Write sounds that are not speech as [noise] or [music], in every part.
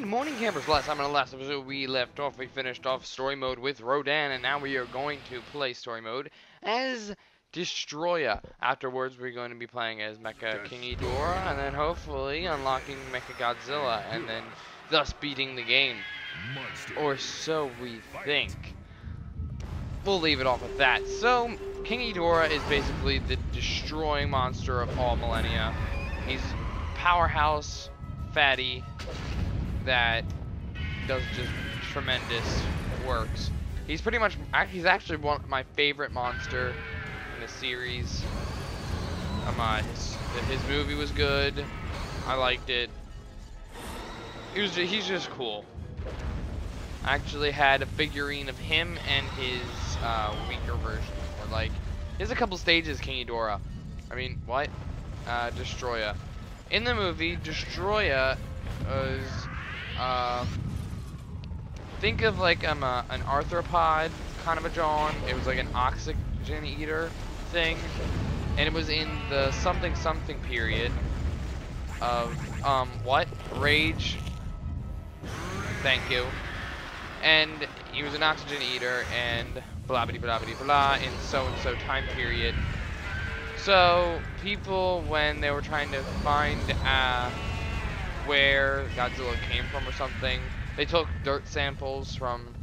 Good morning, campers. Last time in the last episode we left off, we finished off story mode with Rodan, and now we are going to play story mode as Destroyah. Afterwards, we're going to be playing as Mecha King Ghidorah, and then hopefully unlocking Mecha Godzilla, and then thus beating the game. Or so we think. We'll leave it off at that. So, King Ghidorah is basically the destroying monster of all millennia. He's powerhouse, fatty, that does just tremendous works. He's pretty much, he's actually one my favorite monster in the series. Um, uh, his, his movie was good. I liked it. He was, he's just cool. I actually had a figurine of him and his uh, weaker version. Or like, there's a couple stages, King Ghidorah. I mean, what? Uh, Destroyah. In the movie, Destroyah was uh, think of like um, uh, an arthropod kind of a John. It was like an oxygen eater thing, and it was in the something something period of um what rage. Thank you. And he was an oxygen eater and blah blah blah blah blah in so and so time period. So people when they were trying to find uh where Godzilla came from or something. They took dirt samples from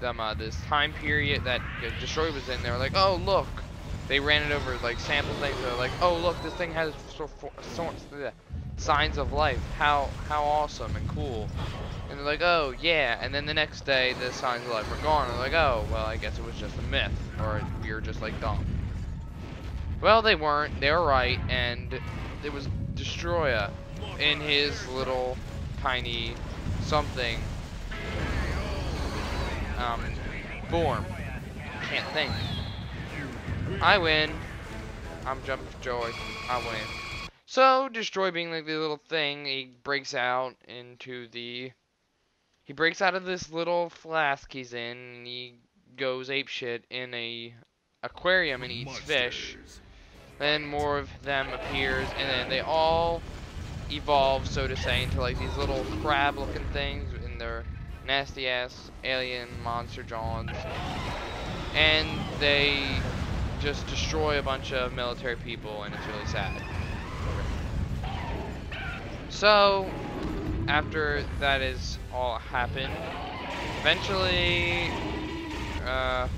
them uh, this time period that Destroy was in. They were like, oh look, they ran it over like sample things. They're like, oh look, this thing has so, so, signs of life. How how awesome and cool. And they're like, oh yeah. And then the next day, the signs of life were gone. They're like, oh well, I guess it was just a myth, or we were just like dumb. Well, they weren't. They were right, and it was Destroyah in his little tiny something um, form. Can't think. I win. I'm jumping for joy. I win. So, Destroy being like the little thing, he breaks out into the... He breaks out of this little flask he's in, and he goes apeshit in a aquarium and eats fish. Then more of them appears, and then they all evolve, so to say, into like these little crab-looking things in their nasty-ass alien monster jaws, and they just destroy a bunch of military people, and it's really sad. So, after that is all happened, eventually, uh,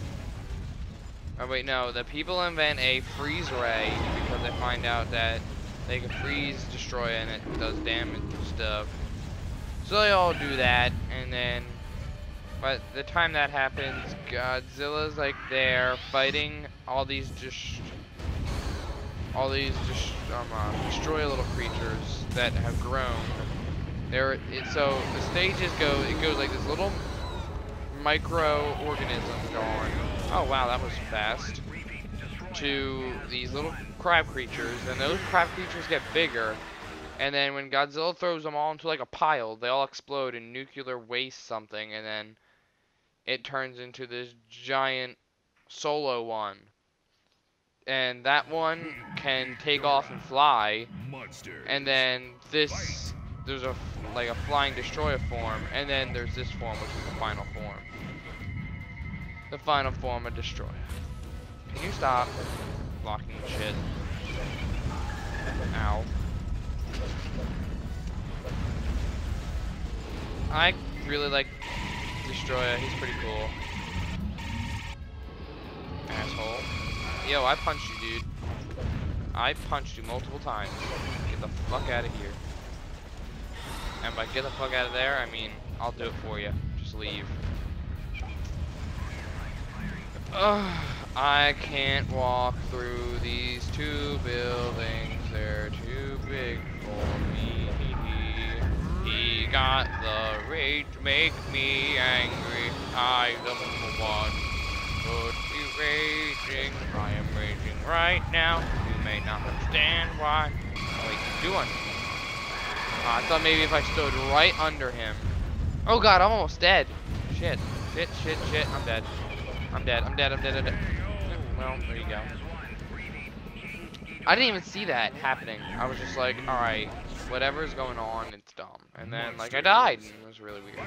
oh wait, no, the people invent a freeze ray because they find out that they can freeze, destroy, and it does damage and stuff. So they all do that, and then by the time that happens, Godzilla's like there fighting all these just all these just um, uh, destroy little creatures that have grown. There, it, so the stages go. It goes like this little microorganism going. Oh wow, that was fast. To these little crab creatures, and those crab creatures get bigger. And then when Godzilla throws them all into like a pile, they all explode in nuclear waste something, and then it turns into this giant solo one. And that one can take off and fly. And then this, there's a like a flying Destroyah form, and then there's this form, which is the final form. The final form of Destroyah. Can you stop? Blocking shit. Ow. I really like Destroyah, he's pretty cool. Asshole. Yo, I punched you, dude. I punched you multiple times. Get the fuck out of here. And by get the fuck out of there, I mean, I'll do it for you. Just leave. Ugh. I can't walk through these two buildings, they're too big for me. He got the rage make me angry. I don't want to be raging. I am raging right now. You may not understand why. What are you doing? Uh, I thought maybe if I stood right under him. Oh god, I'm almost dead. Shit, shit, shit, shit. I'm dead. I'm dead. I'm dead. I'm dead. I'm dead. Well, there you go. I didn't even see that happening. I was just like, alright, whatever's going on, it's dumb. And then, like, I died. And it was really weird.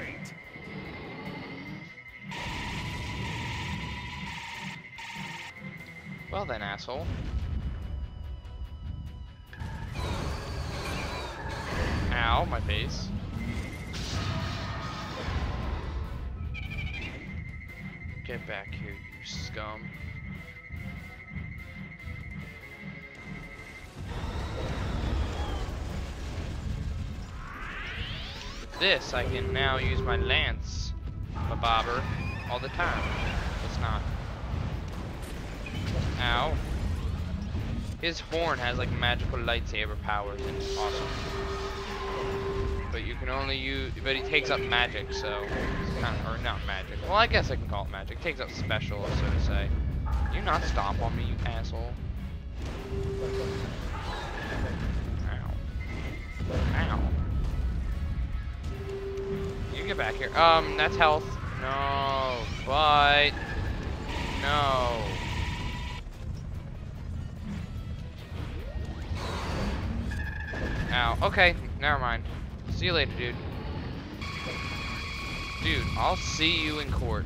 Well then, asshole. Ow, my face. Get back here, you scum. This, I can now use my lance, my bobber, all the time. It's not. Ow. His horn has like magical lightsaber powers and it's awesome. But you can only use, but he takes up magic, so or not magic. Well, I guess I can call it magic. Takes up special, so to say. You not stomp on me, you asshole. Ow. Ow. You get back here. Um, that's health. No, but no. Ow. Okay, never mind. See you later, dude. Dude, I'll see you in court.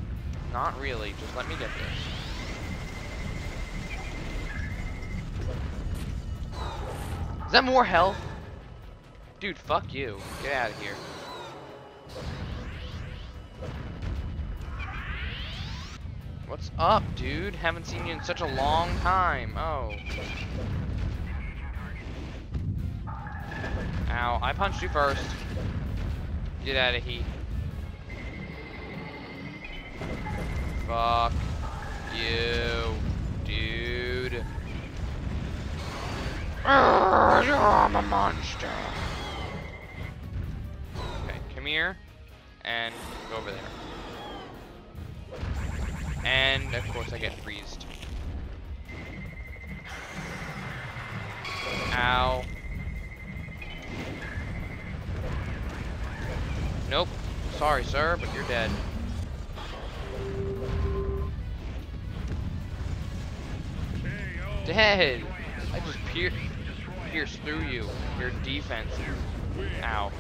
Not really, just let me get this. Is that more health? Dude, fuck you. Get out of here. What's up, dude? Haven't seen you in such a long time. Oh. Ow, I punched you first. Get out of here. Fuck you, dude. I'm a monster. Okay, come here and go over there. And of course I get freezed. Ow. Nope. Sorry, sir, but you're dead. Dead! I just pier pierced through you. Your defense. Ow.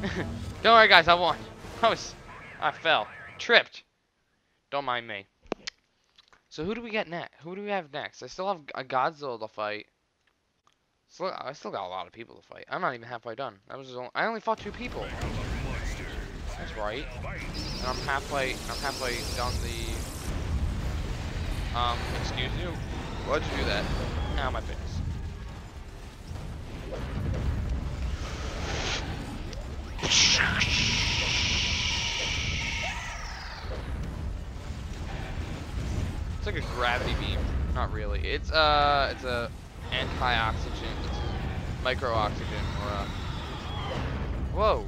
[laughs] Don't worry, guys, I won. I was... I fell. Tripped. Don't mind me. So who do we get next? Who do we have next? I still have a Godzilla to fight. Still, I still got a lot of people to fight. I'm not even halfway done. That was only, I only fought two people. That's right. And I'm halfway. I'm halfway done the. Um, excuse you. Why'd you do that? Ow, my face. [laughs] It's like a gravity beam. Not really. It's uh, it's a anti-oxygen. It's micro-oxygen or a. Whoa.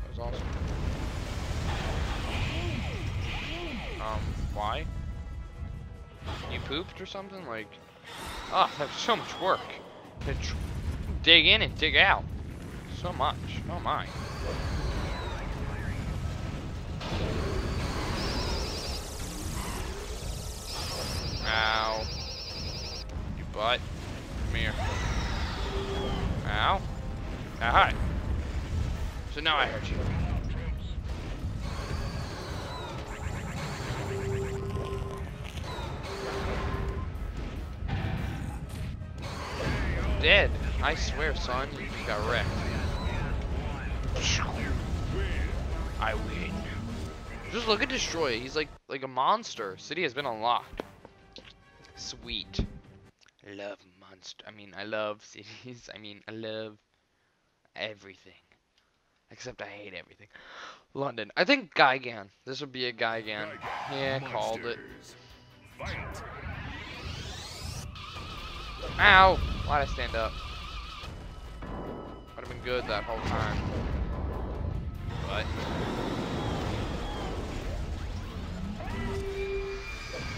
That was awesome. Um, why? You pooped or something? Like, oh, that's so much work. To dig in and dig out. So much. Oh my. Ow. You butt. Come here. Ow. Ow, hi. So now I hurt you. Dead. I swear, son, you got wrecked. I win. Just look at Destroy. He's like like a monster. City has been unlocked. Sweet. Love monster. I mean, I love [laughs] cities. I mean, I love everything. Except I hate everything. London. I think Gigan. This would be a Gigan. Yeah, called it. Ow! Why'd I stand up? Would have been good that whole time. But.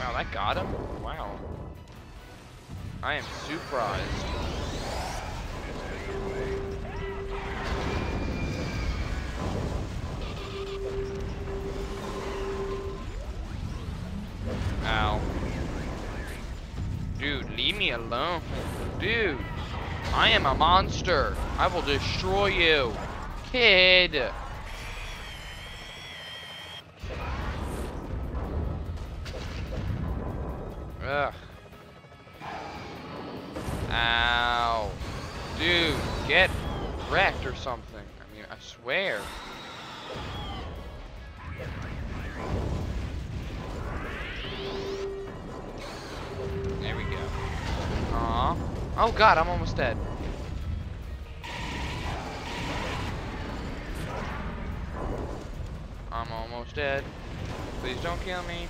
Wow, that got him? Wow. I am surprised. Ow. Dude, leave me alone. Dude, I am a monster. I will destroy you. kid. Ugh. Ow. Dude, get wrecked or something. I mean, I swear. There we go. Aw. Oh god, I'm almost dead. I'm almost dead. Please don't kill me.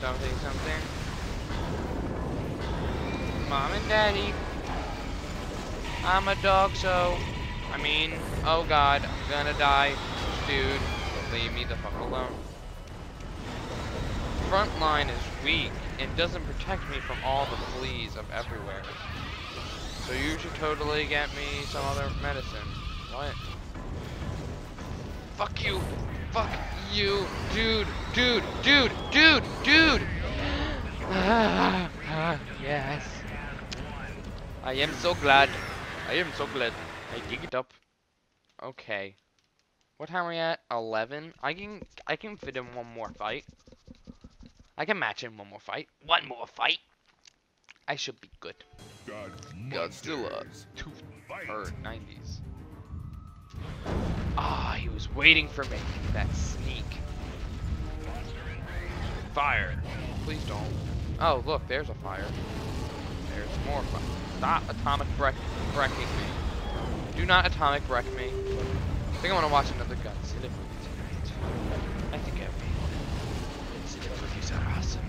Something, something. Mom and Daddy. I'm a dog, so... I mean, oh god, I'm gonna die. Dude, leave me the fuck alone. Front line is weak and doesn't protect me from all the fleas of everywhere. So you should totally get me some other medicine. What? Fuck you! Fuck you! Dude! Dude! Dude! Dude! Dude! [sighs] Ah, ah, yes. I am so glad. I am so glad. I dig it up. Okay. What time are we at? 11? I can I can fit in one more fight. I can match in one more fight. One more fight. I should be good. God Godzilla. Two or 90s. Ah, he was waiting for me. That sneak. Fire. Please don't. Oh, look, there's a fire. There's more fire. Stop atomic wreck wrecking me. Do not atomic wreck me. I think I want to watch another Godzilla movie tonight. I think I will. Godzilla movies are awesome.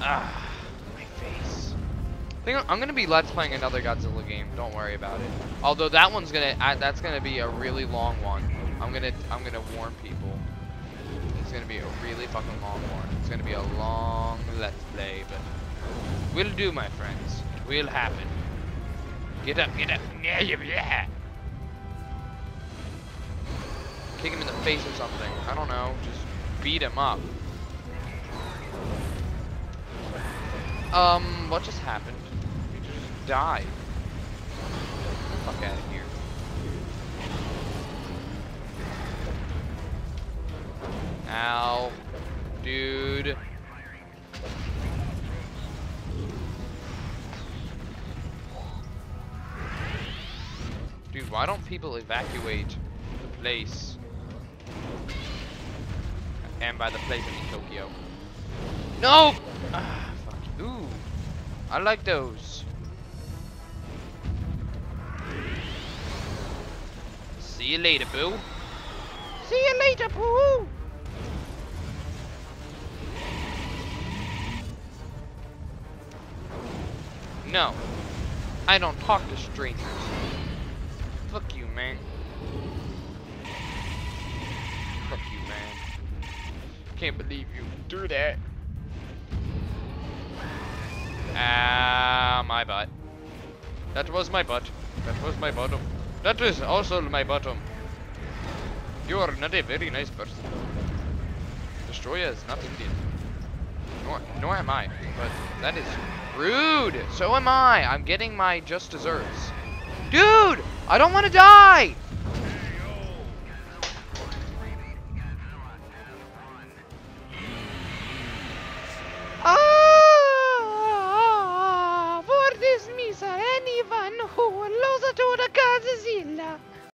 Ah, my face. I think I'm gonna be let's playing another Godzilla game. Don't worry about it. Although that one's gonna, that's gonna be a really long one. I'm gonna, I'm gonna warn people. It's gonna be a really fucking long one. It's gonna be a long let's play, but we'll do, my friends. Will happen. Get up, get up. Yeah, yeah. Kick him in the face or something. I don't know. Just beat him up. Um, what just happened? He just died. Fuck out of here. Ow. Dude. Dude, why don't people evacuate the place? And by the place, I mean Tokyo. No! Ah, fuck. Ooh. I like those. See you later, boo. See you later, boo. No. I don't talk to strangers. Fuck you, man. Fuck you, man. Can't believe you do that. Ah, my butt. That was my butt. That was my bottom. That is also my bottom. You are not a very nice person. Destroyah is not Indian. Nor, nor am I. But that is rude. So am I. I'm getting my just desserts. Dude! I don't want to die!